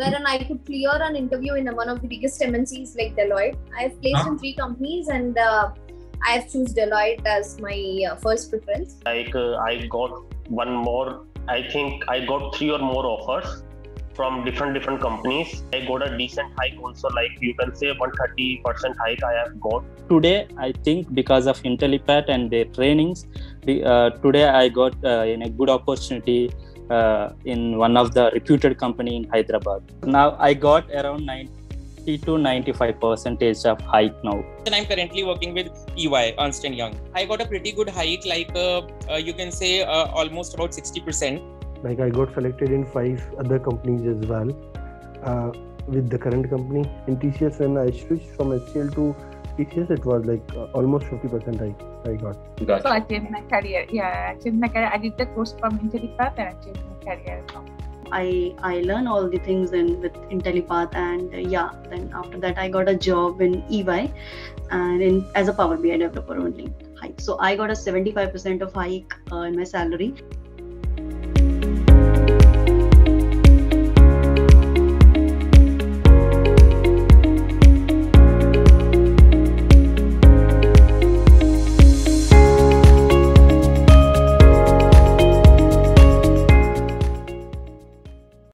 wherein I could clear an interview in one of the biggest MNCs like Deloitte. I have placed Huh? in three companies and uh, I have choose Deloitte as my uh, first preference. like uh, i got one more i think i got three or more offers from different different companies i got a decent hike also like you can say 130% hike i have got today i think because of Intellipaat and their trainings the- uh, today i got uh, in a good opportunity uh, in one of the reputed company in hyderabad now i got around 90 to 95 percentage of hike now and I'm currently working with EY, Ernst and Young. I got a pretty good hike, like uh, uh, you can say uh, almost about 60%. like i got selected in five other companies as well uh, with the current company in tcs when i switched from scl to tcs it was like uh, almost 50% hike i got. Got So I changed my career. Yeah, I changed my career. I did the course from Intellipaat and I changed my career from I I learn all the things then with Intellipaat and uh, yeah then after that I got a job in EY and in as a Power BI developer only. Hike so I got a 75% of hike uh, in my salary